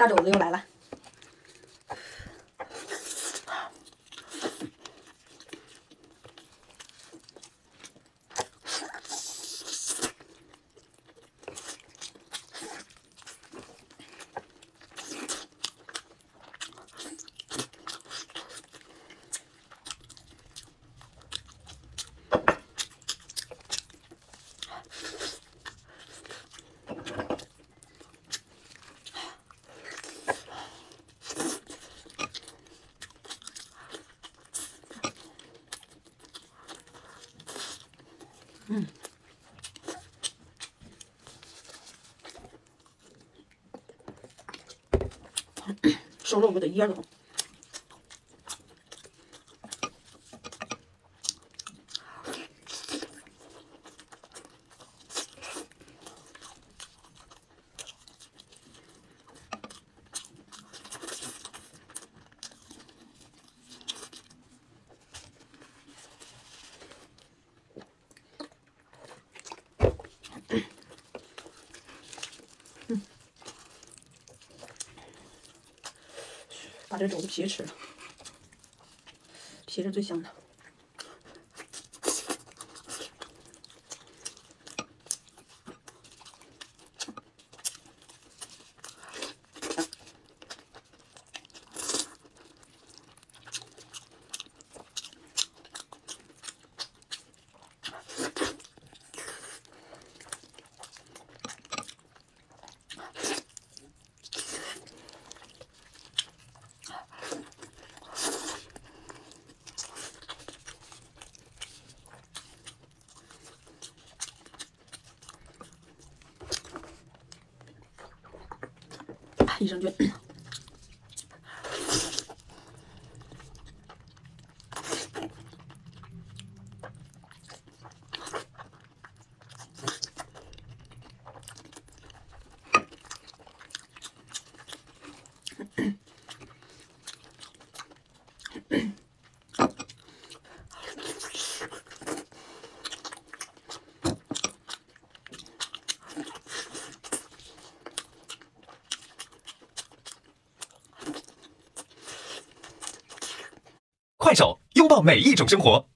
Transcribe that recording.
大肘子又来了。嗯，瘦肉给它噎着把这肘子皮吃了，皮是最香的。益生菌。快手，拥抱每一种生活。